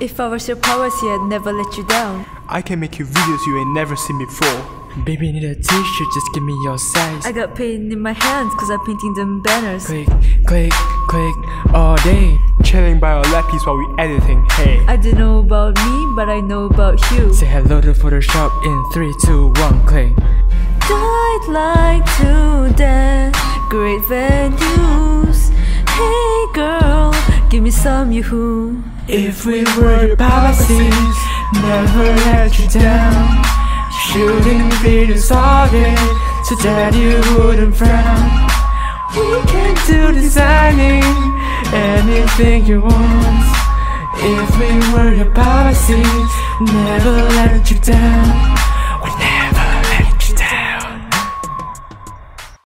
If I was your policy, I'd never let you down. I can make you videos you ain't never seen before. Baby need a t-shirt, just give me your size I got paint in my hands cause I'm painting them banners. Click, click, click, all day Chilling by our lappies while we editing, hey. I don't know about me, but I know about you. Say hello to Photoshop in 3, 2, 1, click I'd like to dance, great venues. Hey girl, give me some yoo-hoo. If we were your policies, never let you down. Shooting videos all day, so that you wouldn't frown? We can do designing, anything you want. If we were your policies, never let you down